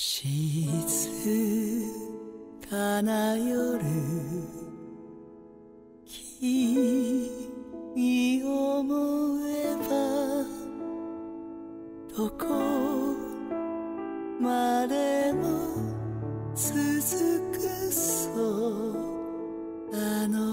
静かな夜君思えばどこまでも続くそう。あの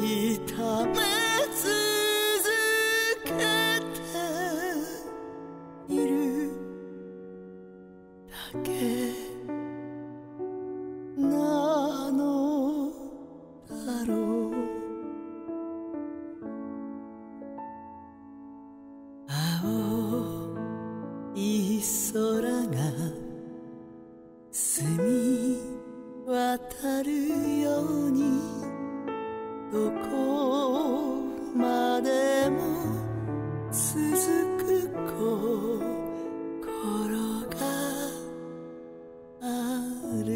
痛め続けているだけなのだろう。青い空どこまでも続く心がある。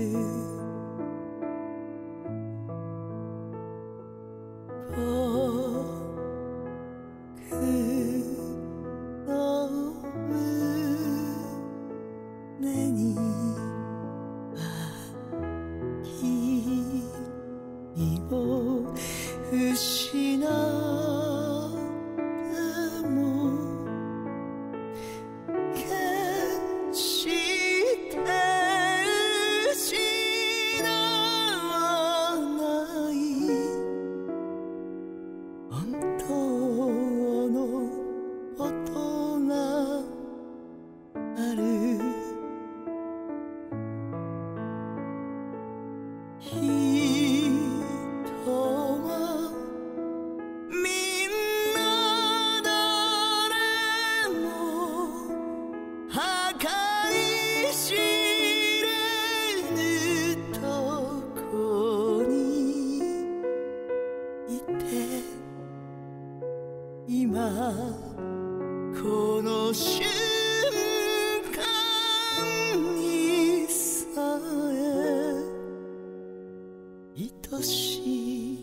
僕の胸には君を。失う。今この瞬間にさえ愛し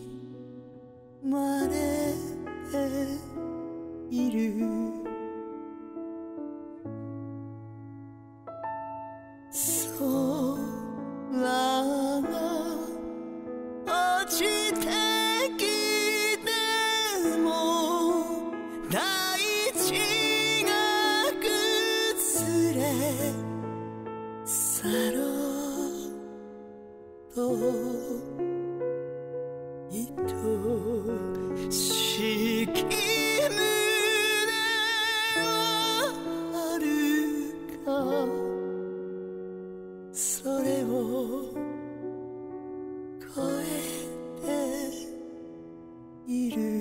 まれている。そうと愛しき胸はあるかそれを超えている。